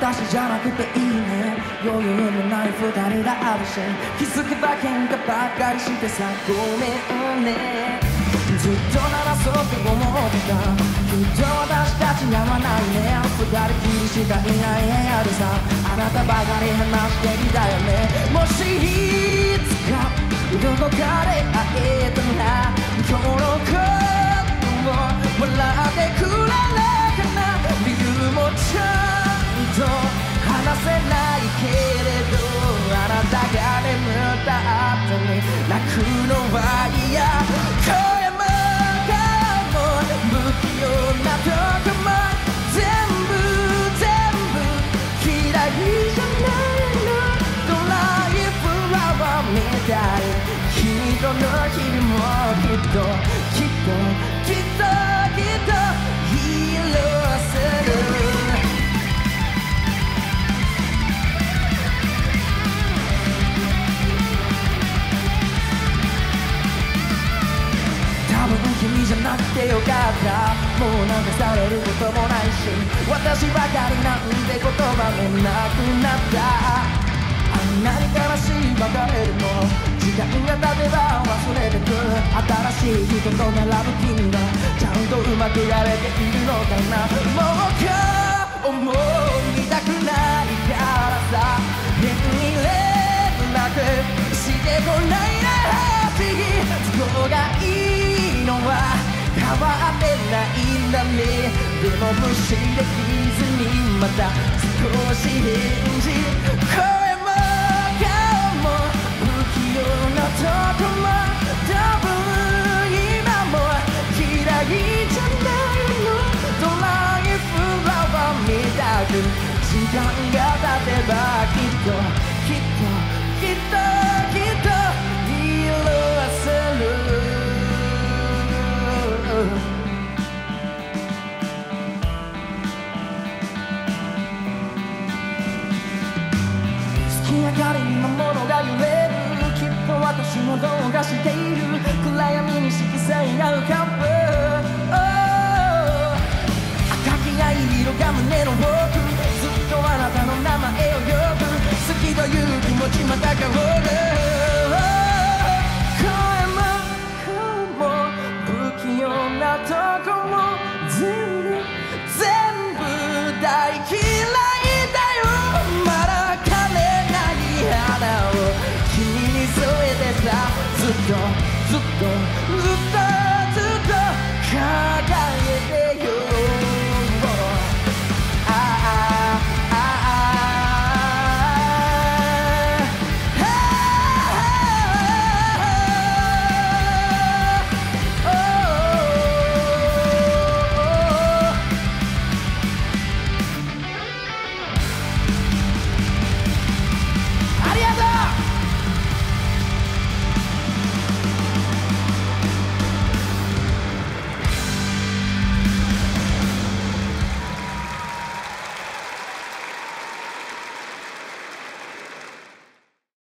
私じゃなくていいね。余裕のない二人だあるし。気づけば喧嘩ばっかりしてさ。ごめんね。と鳴らそうって思ってた。きっと私たち合わないね二人きりしかいない部屋でさ。あなたばかり話してきたよね。もしいつかどこかで会えたら今日のことを笑ってくれるかな。理由もちゃん人の。ドライフラワーみたい。君との日々もきっとんかされることもないし私ばかりなんて言葉もなくなった。あんなに悲しい別れでも時間が経てば忘れてく。新しい人と並ぶ君がちゃんとうまくやれているのかな。もう今日も見たくないからさ変にわってないんだねでも無視できずにまた少し返事声も顔も。不器用なとこも多分今も。嫌いじゃないの。ドライフラワーみたく。時間がきりのものが揺れる。きっと私もどうかしている。暗闇に色彩が浮かぶ、oh、赤きが色が胸の奥。ずっとあなたの名前を呼ぶ好きという気持ちまた変わる、声も空も不器用な時。